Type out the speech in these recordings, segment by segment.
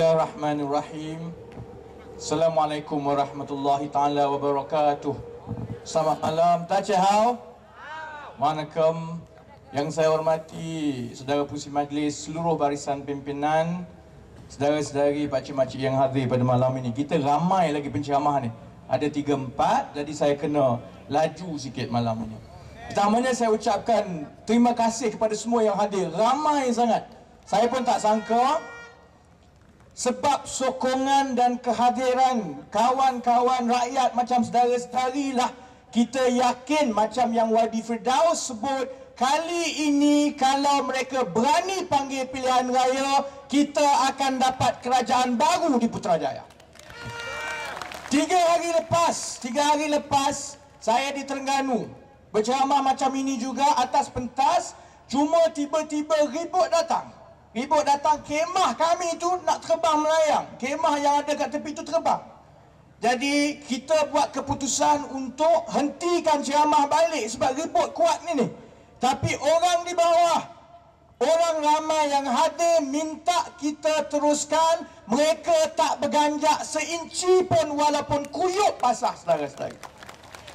Bismillahirrahmanirrahim. Assalamualaikum warahmatullahi taala wabarakatuh. Selamat malam, Tachehau. Manakam yang saya hormati saudara pusi majlis, seluruh barisan pimpinan, saudara-saudari pakcik-makcik yang hadir pada malam ini. Kita ramai lagi penceramah ni. Ada tiga empat, jadi saya kena laju sikit malam ini. Pertamanya saya ucapkan terima kasih kepada semua yang hadir. Ramai sangat. Saya pun tak sangka sebab sokongan dan kehadiran kawan-kawan rakyat macam saudara-saudari lah. Kita yakin macam yang Wadi Firdaus sebut kali ini kalau mereka berani panggil pilihan raya kita akan dapat kerajaan baru di Putrajaya. Tiga hari lepas, tiga hari lepas saya di Terengganu. Berceramah macam ini juga atas pentas cuma tiba-tiba ribut datang Ribut datang kemah kami tu nak terbang melayang. Kemah yang ada kat tepi tu terbang. Jadi kita buat keputusan untuk hentikan ceramah balik sebab ribut kuat ni ni. Tapi orang di bawah, orang ramai yang hadir minta kita teruskan. Mereka tak berganjak seinci pun walaupun kuyup basah saudara-saudara.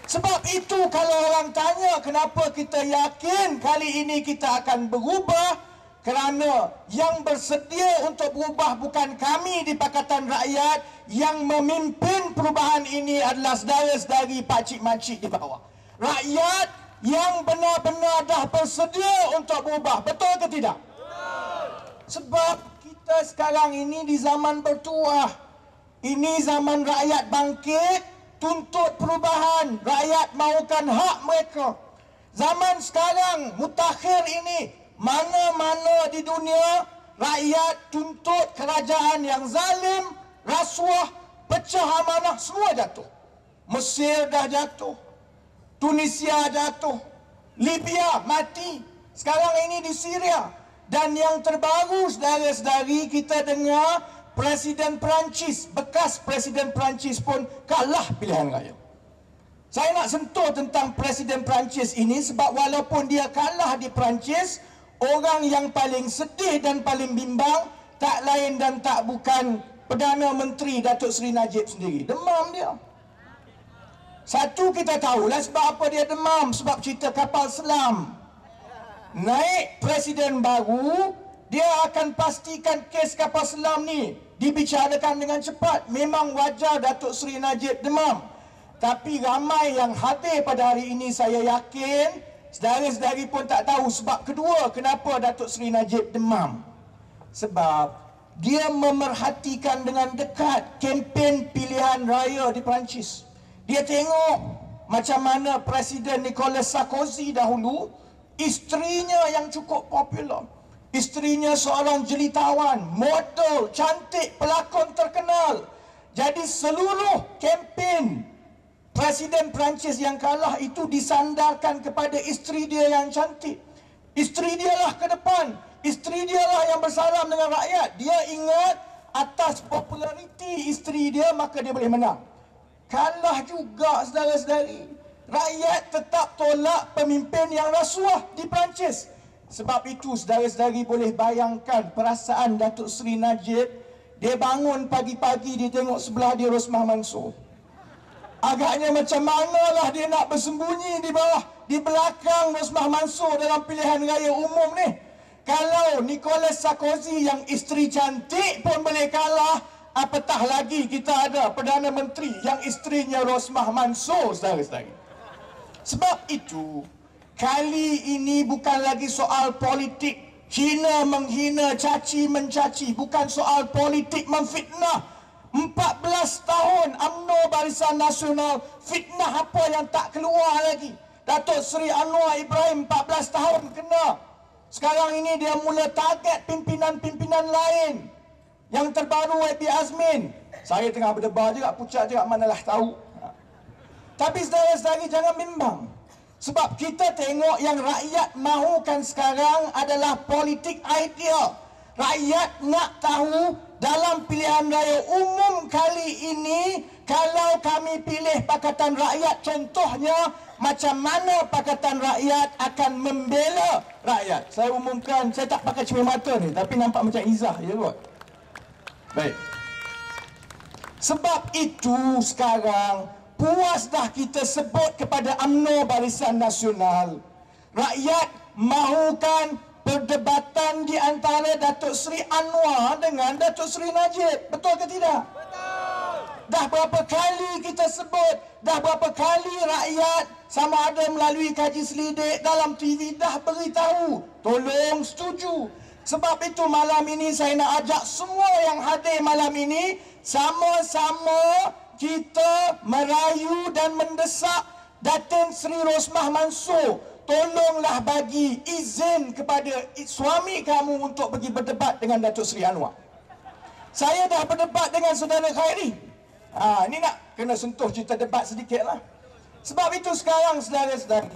Sebab itu kalau orang tanya kenapa kita yakin kali ini kita akan berubah, kerana yang bersedia untuk berubah bukan kami di Pakatan Rakyat yang memimpin perubahan ini adalah saudara-saudari pakcik-makcik di bawah. Rakyat yang benar-benar dah bersedia untuk berubah. Betul ke tidak? Sebab kita sekarang ini di zaman bertuah. Ini zaman rakyat bangkit, tuntut perubahan. Rakyat mahukan hak mereka. Zaman sekarang, mutakhir ini, mana-mana di dunia rakyat tuntut kerajaan yang zalim, rasuah, pecah amanah semua jatuh. Mesir dah jatuh. Tunisia jatuh. Libya mati. Sekarang ini di Syria. Dan yang terbaru saudara-saudari kita dengar Presiden Perancis, bekas Presiden Perancis pun kalah pilihan raya. Saya nak sentuh tentang Presiden Perancis ini sebab walaupun dia kalah di Perancis, Orang yang paling sedih dan paling bimbang tak lain dan tak bukan Perdana Menteri Datuk Seri Najib sendiri. Demam dia. Satu kita tahulah sebab apa dia demam. Sebab cerita kapal selam. Naik Presiden baru, dia akan pastikan kes kapal selam ni dibicarakan dengan cepat. Memang wajar Datuk Seri Najib demam. Tapi ramai yang hadir pada hari ini saya yakin Sedari-sedari pun tak tahu sebab kedua kenapa Datuk Seri Najib demam. Sebab dia memerhatikan dengan dekat kempen pilihan raya di Perancis. Dia tengok macam mana Presiden Nicolas Sarkozy dahulu, isterinya yang cukup popular. Isterinya seorang jelitawan, model, cantik, pelakon terkenal. Jadi seluruh kempen Presiden Perancis yang kalah itu disandarkan kepada isteri dia yang cantik. Isteri dia lah ke depan. Isteri dia lah yang bersalam dengan rakyat. Dia ingat atas populariti isteri dia maka dia boleh menang. Kalah juga saudara-saudari. Rakyat tetap tolak pemimpin yang rasuah di Perancis. Sebab itu saudara-saudari boleh bayangkan perasaan Datuk Seri Najib. Dia bangun pagi-pagi dia tengok sebelah dia Rosmah Mansur. Agaknya macam manalah dia nak bersembunyi di bawah di belakang Rosmah Mansur dalam pilihan raya umum ni. Kalau Nicolas Sarkozy yang isteri cantik pun boleh kalah, apatah lagi kita ada Perdana Menteri yang isterinya Rosmah Mansur saudara-saudari. Sebab itu, kali ini bukan lagi soal politik hina menghina, caci mencaci, bukan soal politik memfitnah 14 tahun UMNO Barisan Nasional fitnah apa yang tak keluar lagi. Datuk Seri Anwar Ibrahim 14 tahun kena. Sekarang ini dia mula target pimpinan-pimpinan lain. Yang terbaru YB Azmin. Saya tengah berdebar juga, pucat juga manalah tahu. Tapi saudara-saudari jangan bimbang. Sebab kita tengok yang rakyat mahukan sekarang adalah politik idea. Rakyat nak tahu dalam pilihan raya umum kali ini kalau kami pilih Pakatan Rakyat contohnya macam mana Pakatan Rakyat akan membela rakyat saya umumkan saya tak pakai cermin mata ni tapi nampak macam izah je kot Baik. Sebab itu sekarang puas dah kita sebut kepada UMNO Barisan Nasional. Rakyat mahukan perdebatan di antara Datuk Seri Anwar dengan Datuk Seri Najib. Betul ke tidak? Betul. Dah berapa kali kita sebut, dah berapa kali rakyat sama ada melalui kaji selidik dalam TV dah beritahu. Tolong setuju. Sebab itu malam ini saya nak ajak semua yang hadir malam ini sama-sama kita merayu dan mendesak Datin Seri Rosmah Mansur tolonglah bagi izin kepada suami kamu untuk pergi berdebat dengan Datuk Seri Anwar. Saya dah berdebat dengan saudara Khairi. Ha, ini nak kena sentuh cerita debat sedikit lah. Sebab itu sekarang saudara-saudari,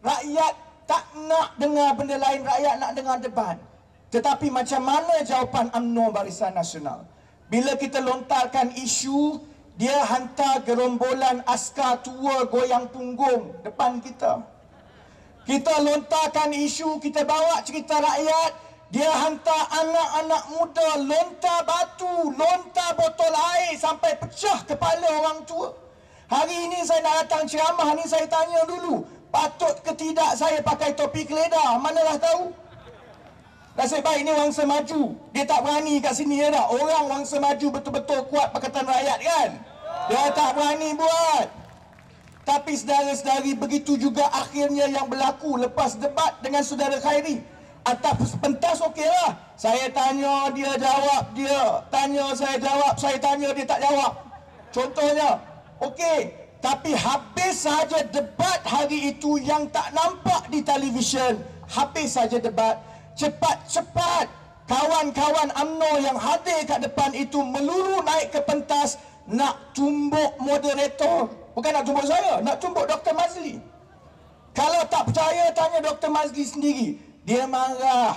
rakyat tak nak dengar benda lain, rakyat nak dengar debat. Tetapi macam mana jawapan UMNO Barisan Nasional? Bila kita lontarkan isu, dia hantar gerombolan askar tua goyang punggung depan kita. Kita lontarkan isu, kita bawa cerita rakyat, dia hantar anak-anak muda lontar batu, lontar botol air sampai pecah kepala orang tua. Hari ini saya nak datang ceramah ni saya tanya dulu, patut ke tidak saya pakai topi keledar? Manalah tahu. Nasib baik ni wangsa maju. Dia tak berani kat sini ya tak? Orang wangsa maju betul-betul kuat Pakatan Rakyat kan? Dia tak berani buat. Tapi saudara-saudari begitu juga akhirnya yang berlaku lepas debat dengan saudara Khairi. Atas pentas okeylah. Saya tanya dia jawab dia. Tanya saya jawab, saya tanya dia tak jawab. Contohnya, Okey, tapi habis saja debat hari itu yang tak nampak di televisyen. Habis saja debat. Cepat-cepat kawan-kawan AMNO yang hadir kat depan itu meluru naik ke pentas nak tumbuk moderator. Bukan nak tumbuk saya, nak tumbuk Dr. Mazli. Kalau tak percaya, tanya Dr. Mazli sendiri. Dia marah.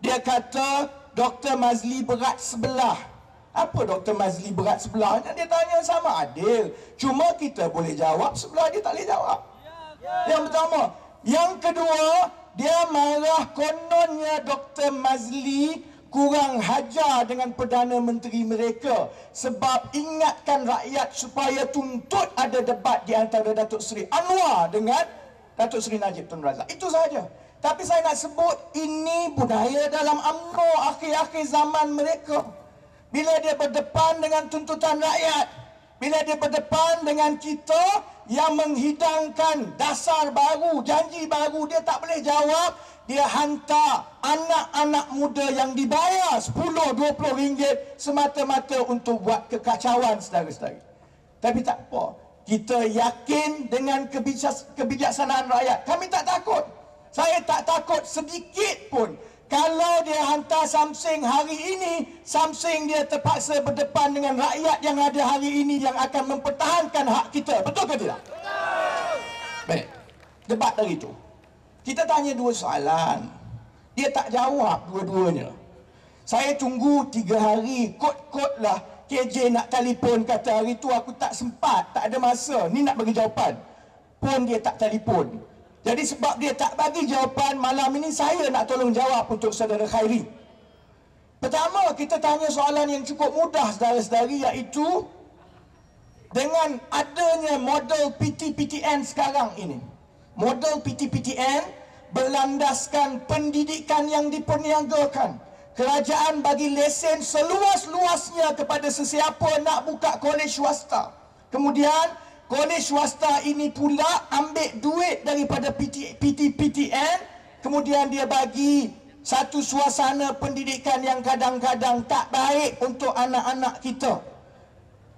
Dia kata Dr. Mazli berat sebelah. Apa Dr. Mazli berat sebelahnya? Dia tanya sama adil. Cuma kita boleh jawab sebelah dia tak boleh jawab. Yang pertama. Yang kedua, dia marah kononnya Dr. Mazli kurang hajar dengan Perdana Menteri mereka. Sebab ingatkan rakyat supaya tuntut ada debat di antara Datuk Seri Anwar dengan Datuk Seri Najib Tun Razak. Itu sahaja. Tapi saya nak sebut ini budaya dalam UMNO akhir-akhir zaman mereka. Bila dia berdepan dengan tuntutan rakyat Bila dia berdepan dengan kita Yang menghidangkan dasar baru Janji baru Dia tak boleh jawab. Dia hantar anak-anak muda yang dibayar 10-20 ringgit Semata-mata untuk buat kekacauan saudara-saudari Tapi tak apa. Kita yakin dengan kebijaksanaan rakyat. Kami tak takut. Saya tak takut sedikit pun kalau dia hantar Samsung hari ini, Samsung dia terpaksa berdepan dengan rakyat yang ada hari ini yang akan mempertahankan hak kita. Betul ke tidak? Betul. Baik. Debat dari itu. Kita tanya dua soalan. Dia tak jawab dua-duanya. Saya tunggu tiga hari, kot-kot lah KJ nak telefon kata hari tu aku tak sempat, tak ada masa. Ni nak bagi jawapan. Pun dia tak telefon. Jadi sebab dia tak bagi jawapan malam ini saya nak tolong jawab untuk saudara Khairi. Pertama kita tanya soalan yang cukup mudah saudara-saudari iaitu dengan adanya model PTPTN sekarang ini. Model PTPTN berlandaskan pendidikan yang diperniagakan. Kerajaan bagi lesen seluas-luasnya kepada sesiapa nak buka kolej swasta. Kemudian kolej swasta ini pula ambil duit daripada PT, PT, PTN kemudian dia bagi satu suasana pendidikan yang kadang-kadang tak baik untuk anak-anak kita.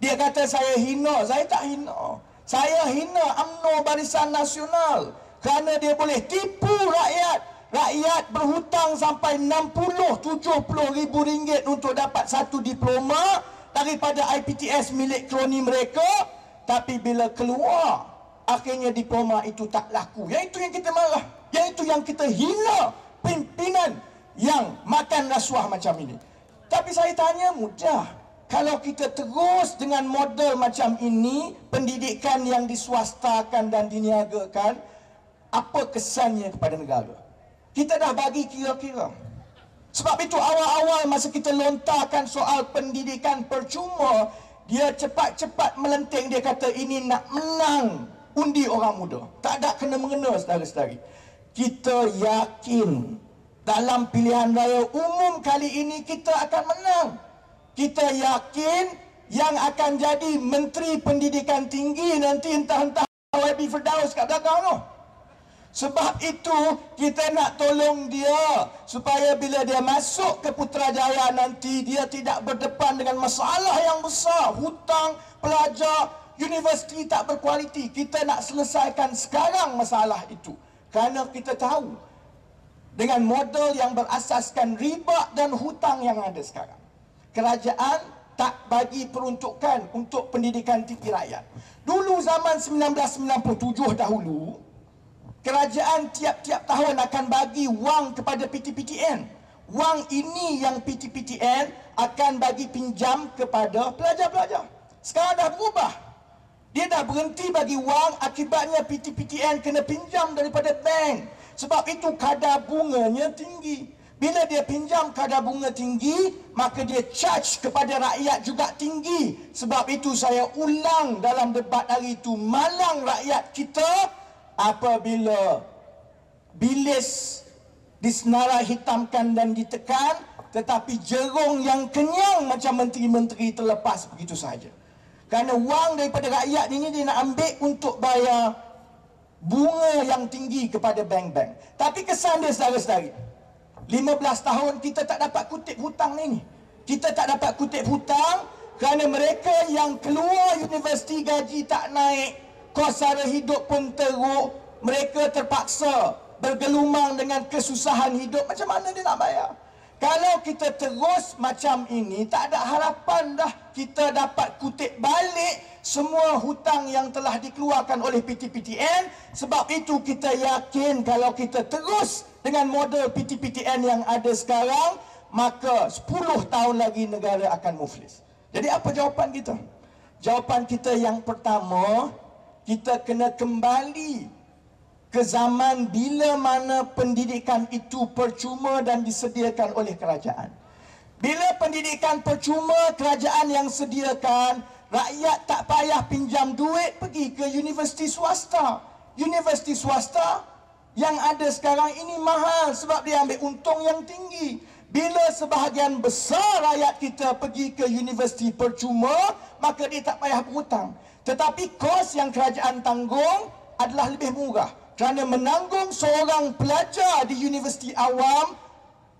Dia kata saya hina. Saya tak hina. Saya hina UMNO Barisan Nasional kerana dia boleh tipu rakyat. Rakyat berhutang sampai 60-70 ribu ringgit untuk dapat satu diploma daripada IPTS milik kroni mereka tapi bila keluar Akhirnya diploma itu tak laku. Yang itu yang kita marah. Yang itu yang kita hina Pimpinan yang makan rasuah macam ini. Tapi saya tanya mudah. Kalau kita terus dengan model macam ini Pendidikan yang diswastakan dan diniagakan Apa kesannya kepada negara? Kita dah bagi kira-kira. Sebab itu awal-awal masa kita lontarkan soal pendidikan percuma, dia cepat-cepat melenting dia kata ini nak menang undi orang muda. Tak ada kena mengena saudara-saudari. Kita yakin dalam pilihan raya umum kali ini kita akan menang. Kita yakin yang akan jadi menteri pendidikan tinggi nanti entah-entah YB Firdaus kat belakang tu. Sebab itu kita nak tolong dia supaya bila dia masuk ke Putrajaya nanti dia tidak berdepan dengan masalah yang besar, hutang, pelajar, universiti tak berkualiti. Kita nak selesaikan sekarang masalah itu. Kerana kita tahu dengan model yang berasaskan riba dan hutang yang ada sekarang. Kerajaan tak bagi peruntukan untuk pendidikan tinggi rakyat. Dulu zaman 1997 dahulu, kerajaan tiap-tiap tahun akan bagi wang kepada PTPTN. Wang ini yang PTPTN akan bagi pinjam kepada pelajar-pelajar. Sekarang dah berubah. Dia dah berhenti bagi wang akibatnya PTPTN kena pinjam daripada bank. Sebab itu kadar bunganya tinggi. Bila dia pinjam kadar bunga tinggi, maka dia charge kepada rakyat juga tinggi. Sebab itu saya ulang dalam debat hari itu, malang rakyat kita apabila bilis disenara hitamkan dan ditekan tetapi jerung yang kenyang macam menteri-menteri terlepas begitu saja. Kerana wang daripada rakyat ini dia nak ambil untuk bayar bunga yang tinggi kepada bank-bank. Tapi kesan dia saudara-saudari. 15 tahun kita tak dapat kutip hutang ni. Kita tak dapat kutip hutang kerana mereka yang keluar universiti gaji tak naik sara hidup pun teruk, mereka terpaksa bergelumang dengan kesusahan hidup. Macam mana dia nak bayar? Kalau kita terus macam ini, tak ada harapan dah kita dapat kutip balik semua hutang yang telah dikeluarkan oleh PTPTN. Sebab itu kita yakin kalau kita terus dengan model PTPTN yang ada sekarang, maka 10 tahun lagi negara akan muflis. Jadi apa jawapan kita? Jawapan kita yang pertama, kita kena kembali ke zaman bila mana pendidikan itu percuma dan disediakan oleh kerajaan. Bila pendidikan percuma, kerajaan yang sediakan, rakyat tak payah pinjam duit pergi ke universiti swasta. Universiti swasta yang ada sekarang ini mahal sebab dia ambil untung yang tinggi. Bila sebahagian besar rakyat kita pergi ke universiti percuma, maka dia tak payah berhutang. Tetapi kos yang kerajaan tanggung adalah lebih murah. Kerana menanggung seorang pelajar di universiti awam,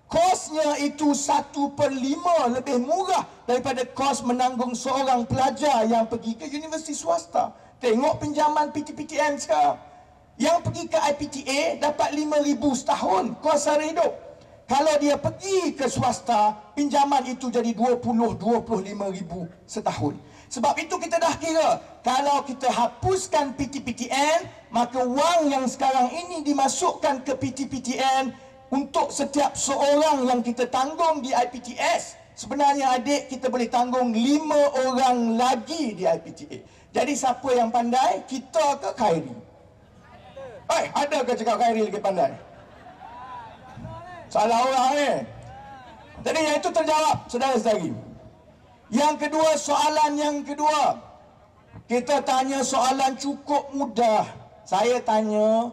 kosnya itu satu per lima lebih murah daripada kos menanggung seorang pelajar yang pergi ke universiti swasta. Tengok pinjaman PTPTN sekarang. Yang pergi ke IPTA dapat lima ribu setahun kos sara hidup. Kalau dia pergi ke swasta, pinjaman itu jadi 20-25 ribu setahun. Sebab itu kita dah kira kalau kita hapuskan PTPTN maka wang yang sekarang ini dimasukkan ke PTPTN untuk setiap seorang yang kita tanggung di IPTS sebenarnya adik kita boleh tanggung lima orang lagi di IPTA. Jadi siapa yang pandai? Kita ke Khairi? Eh, ada ke cakap Khairi lagi pandai? Salah orang. Eh? Jadi yang itu terjawab, saudara-saudari. Yang kedua, soalan yang kedua. Kita tanya soalan cukup mudah. Saya tanya,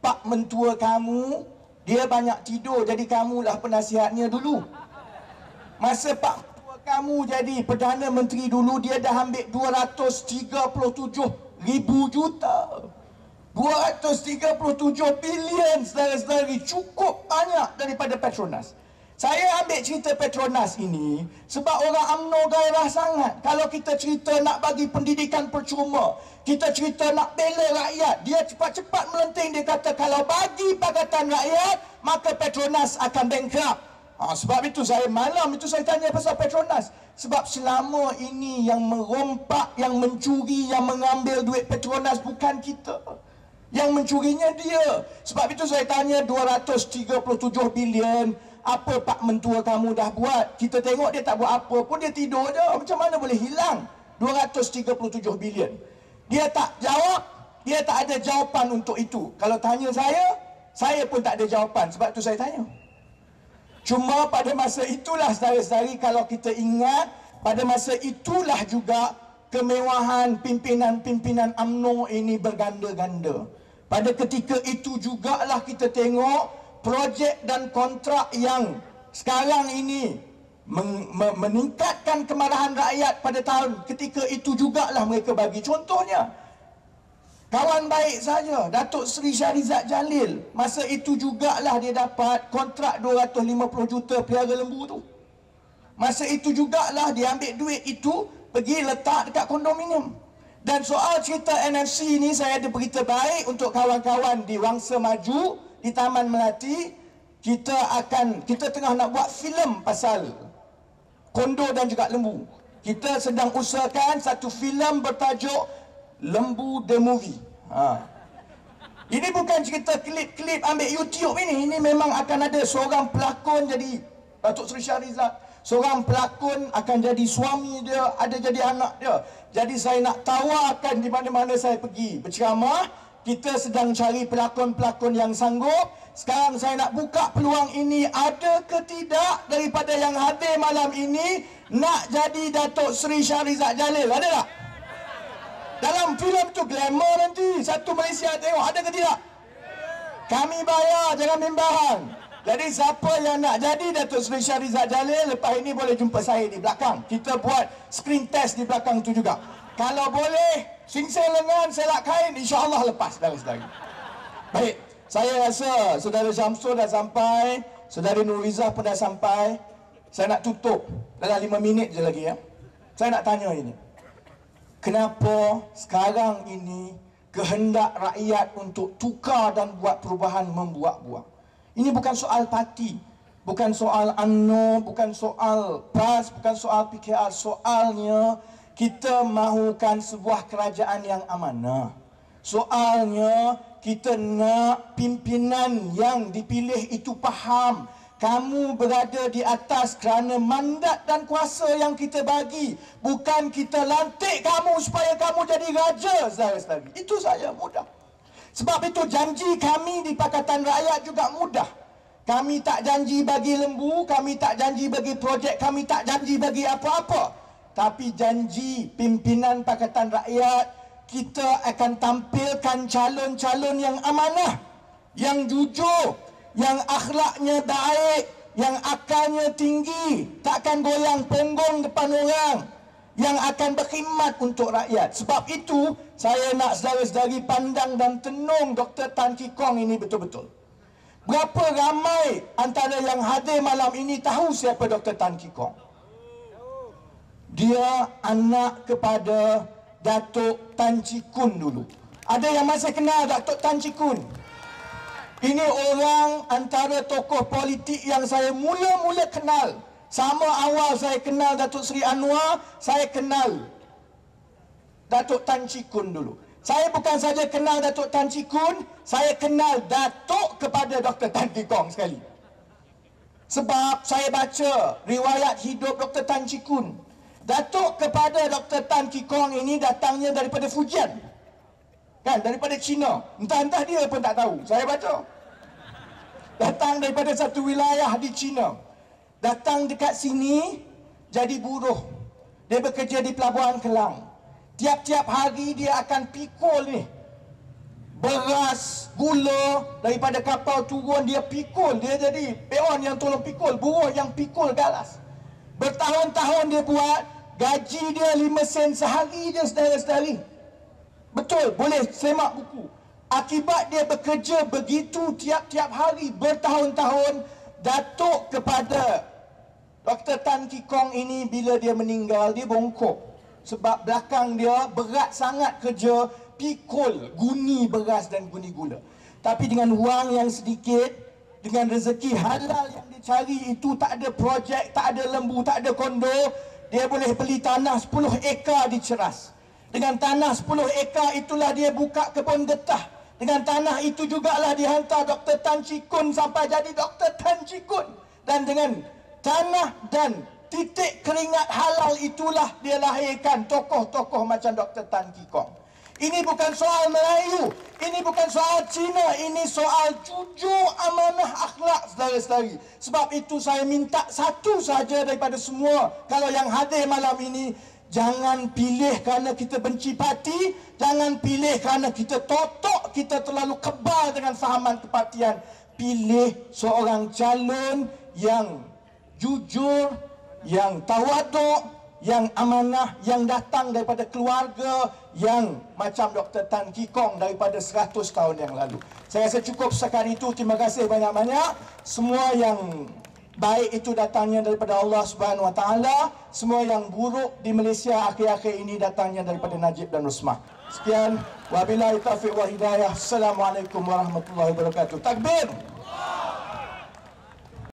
Pak mentua kamu, dia banyak tidur jadi kamulah penasihatnya dulu. Masa Pak mentua kamu jadi Perdana Menteri dulu, dia dah ambil 237 ribu juta. 237 bilion saudara-saudari cukup banyak daripada Petronas. Saya ambil cerita Petronas ini sebab orang UMNO gairah sangat. Kalau kita cerita nak bagi pendidikan percuma, kita cerita nak bela rakyat, dia cepat-cepat melenting dia kata kalau bagi Pakatan Rakyat, maka Petronas akan bankrupt. Ha, sebab itu saya malam itu saya tanya pasal Petronas. Sebab selama ini yang merompak, yang mencuri, yang mengambil duit Petronas bukan kita. Yang mencurinya dia. Sebab itu saya tanya 237 bilion apa pak mentua kamu dah buat? Kita tengok dia tak buat apa pun dia tidur je. Macam mana boleh hilang 237 bilion? Dia tak jawab dia tak ada jawapan untuk itu. Kalau tanya saya saya pun tak ada jawapan. Sebab tu saya tanya. Cuma pada masa itulah saudara-saudari kalau kita ingat pada masa itulah juga kemewahan pimpinan-pimpinan UMNO ini berganda-ganda. Pada ketika itu jugalah kita tengok projek dan kontrak yang sekarang ini meningkatkan kemarahan rakyat pada tahun ketika itu jugalah mereka bagi. Contohnya kawan baik saja Datuk Seri Syarizat Jalil masa itu jugalah dia dapat kontrak 250 juta pelihara lembu tu. Masa itu jugalah dia ambil duit itu pergi letak dekat kondominium. Dan soal cerita NFC ni saya ada berita baik untuk kawan-kawan di Wangsa Maju di Taman Melati kita akan kita tengah nak buat filem pasal kondo dan juga lembu. Kita sedang usahakan satu filem bertajuk Lembu the Movie. Ha. Ini bukan cerita klip-klip ambil YouTube ini. Ini memang akan ada seorang pelakon jadi Datuk Seri Syahrizat. Seorang pelakon akan jadi suami dia, ada jadi anak dia. Jadi saya nak tawarkan di mana-mana saya pergi berceramah. Kita sedang cari pelakon-pelakon yang sanggup. Sekarang saya nak buka peluang ini. Ada ke tidak daripada yang hadir malam ini Nak jadi Datuk Seri Syarizat Jalil? Ada tak? Dalam filem tu glamour nanti Satu Malaysia tengok ada ke tidak? Kami bayar jangan bimbang Jadi siapa yang nak jadi Datuk Seri Syarizat Jalil Lepas ini boleh jumpa saya di belakang. Kita buat screen test di belakang tu juga. Kalau boleh Singsing lengan selak kain InsyaAllah lepas Saudara-saudara Baik saya rasa saudara Syamsul dah sampai, saudara Nurizah pun dah sampai. Saya nak tutup dalam lima minit je lagi ya. Saya nak tanya ini. Kenapa sekarang ini kehendak rakyat untuk tukar dan buat perubahan membuat buah? Ini bukan soal parti, bukan soal UMNO, bukan soal PAS, bukan soal PKR. Soalnya kita mahukan sebuah kerajaan yang amanah. Soalnya kita nak pimpinan yang dipilih itu faham. Kamu berada di atas kerana mandat dan kuasa yang kita bagi. Bukan kita lantik kamu supaya kamu jadi raja saudara-saudari itu saja mudah. Sebab itu janji kami di Pakatan Rakyat juga mudah. Kami tak janji bagi lembu kami tak janji bagi projek kami tak janji bagi apa-apa tapi janji pimpinan Pakatan Rakyat kita akan tampilkan calon-calon yang amanah, yang jujur, yang akhlaknya baik, yang akalnya tinggi, takkan goyang punggung depan orang, yang akan berkhidmat untuk rakyat. Sebab itu, saya nak saudara-saudari pandang dan tenung Dr. Tan Ki Kong ini betul-betul. Berapa ramai antara yang hadir malam ini tahu siapa Dr. Tan Ki Kong? Dia anak kepada Datuk Tan Chee Kun dulu. Ada yang masih kenal Datuk Tan Chee Kun? Ini orang antara tokoh politik yang saya mula-mula kenal. Sama awal saya kenal Datuk Seri Anwar, saya kenal Datuk Tan Chee Kun dulu. Saya bukan saja kenal Datuk Tan Chee Kun, saya kenal Datuk kepada Dr. Tan Kee Kong sekali. Sebab saya baca riwayat hidup Dr. Tan Chee Kun. Datuk kepada Dr. Tan Ki Kong ini datangnya daripada Fujian. Kan, daripada China. Entah-entah dia pun tak tahu. Saya baca. Datang daripada satu wilayah di China. Datang dekat sini, jadi buruh. Dia bekerja di Pelabuhan Kelang. Tiap-tiap hari dia akan pikul ni. Beras, gula, daripada kapal turun dia pikul. Dia jadi peon yang tolong pikul. Buruh yang pikul galas. Bertahun-tahun dia buat Gaji dia 5 sen sehari je saudara-saudari. Betul, boleh semak buku. Akibat dia bekerja begitu tiap-tiap hari bertahun-tahun datuk kepada Dr. Tan Ki Kong ini bila dia meninggal dia bongkok. Sebab belakang dia berat sangat kerja pikul guni beras dan guni gula. Tapi dengan wang yang sedikit, dengan rezeki halal yang dicari itu tak ada projek, tak ada lembu, tak ada kondo, dia boleh beli tanah 10 ekar di Ceras. Dengan tanah 10 ekar itulah dia buka kebun getah. Dengan tanah itu jugalah dihantar Dr. Tan Chee Kun sampai jadi Dr. Tan Chee Kun. Dan dengan tanah dan titik keringat halal itulah dia lahirkan tokoh-tokoh macam Dr. Tan Kong. Ini bukan soal Melayu. Ini bukan soal Cina. Ini soal jujur, amanah, akhlak, saudara-saudari. Sebab itu saya minta satu saja daripada semua. Kalau yang hadir malam ini, jangan pilih kerana kita benci parti. Jangan pilih kerana kita totok, kita terlalu kebal dengan fahaman kepartian. Pilih seorang calon yang jujur, yang tawaduk, yang amanah yang datang daripada keluarga yang macam Dr. Tan Ki Kong daripada 100 tahun yang lalu. Saya rasa cukup sekali itu. Terima kasih banyak-banyak. Semua yang baik itu datangnya daripada Allah Subhanahu Wa Taala. Semua yang buruk di Malaysia akhir-akhir ini datangnya daripada Najib dan Rusmah. Sekian. Wabillahi taufiq wa hidayah. Assalamualaikum warahmatullahi wabarakatuh. Takbir.